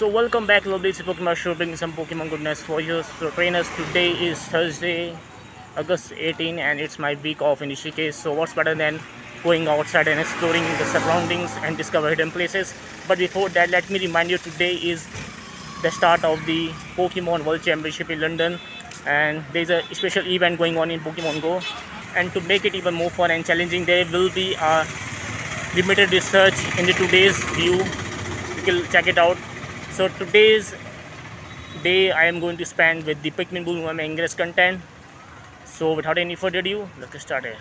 So welcome back lovely it's Pokemon Show bringing some Pokemon goodness for you. So trainers today is Thursday August 18 and it's my week off in Rishikesh. So what's better than going outside and exploring the surroundings and discover hidden places. But before that let me remind you today is the start of the Pokemon World Championship in London and there's a special event going on in Pokemon Go and to make it even more fun and challenging there will be a limited research in the today's view you can check it out so today's day I am going to spend with the Pikmin Bloom Ingress content. So without any further ado let's get started.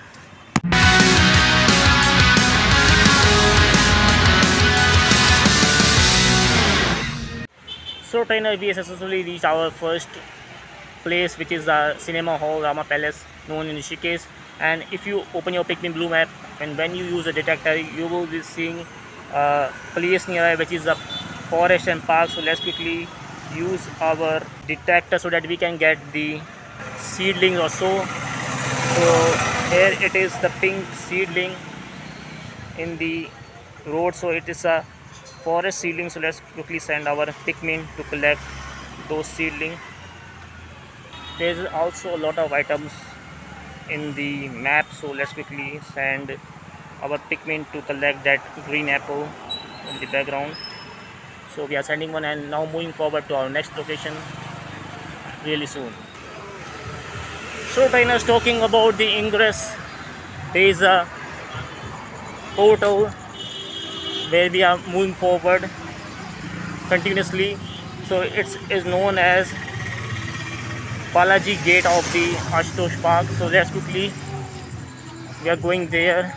So trainer we successfully reached our first place which is the cinema hall Rama Palace known in Rishikesh and if you open your Pikmin Bloom map and when you use a detector you will be seeing a place nearby which is a forest and park. So let's quickly use our detector so that we can get the seedlings or so so here it is the pink seedling in the road. So it is a forest seedling. So let's quickly send our Pikmin to collect those seedlings there's also a lot of items in the map. So let's quickly send our Pikmin to collect that green apple in the background so we are sending one and now moving forward to our next location really soon so trainers talking about the ingress there is a portal where we are moving forward continuously so it is known as Balaji gate of the Ashutosh Park. So let's quickly we are going there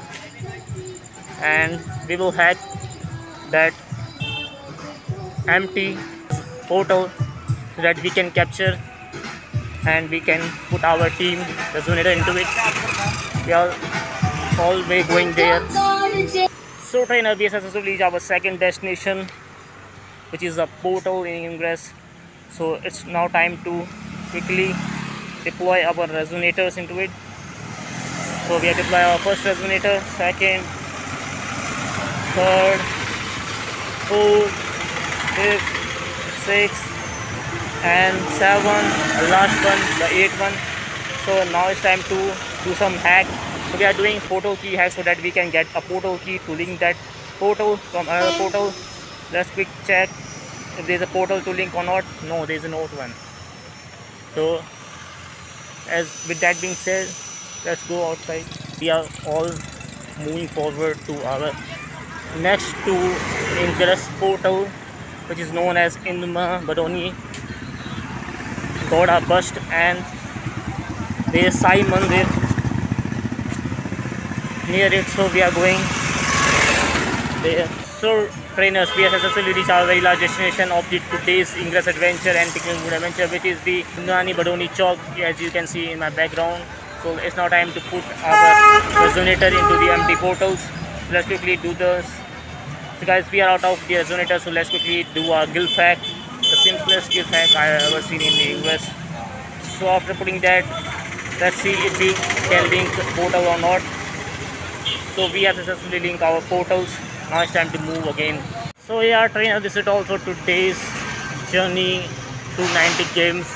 and we will hack that empty portal so that we can capture and we can put our team resonator into it. We are all way going there. So trainer we successfully reached our second destination which is a portal in ingress. So it's now time to quickly deploy our resonators into it so we have deploy our first resonator second third fourth fifth sixth and seven last one the eighth one. So now it's time to do some hack. So we are doing portal key hack so that we can get a portal key to link that portal from another hmm. portal let's quick check if there's a portal to link or not. No there's no one. So as with that being said let's go outside. We are all moving forward to our next to ingress portal which is known as Indma Badoni Goda Bust and there is Sai Mandir near it so we are going there so trainers, successfully reached our very large destination of the today's Ingress Adventure and Pikmin Bloom Adventure, which is the Nani Badoni Chowk, as you can see in my background. So it's now time to put our resonator into the empty portals. Let's quickly do this. So guys, we are out of the resonator, so let's quickly do a glyph hack, the simplest glyph hack I have ever seen in the US. So after putting that, let's see if we can link portal or not. So we have successfully linked our portals. Now it's time to move again. So yeah trainer this is also today's journey to Niantic games.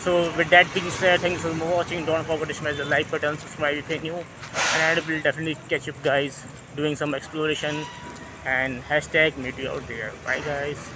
So with that being said thanks for watching. Don't forget to smash the like button subscribe if you're new. And i will definitely catch up guys doing some exploration and hashtag you out there bye guys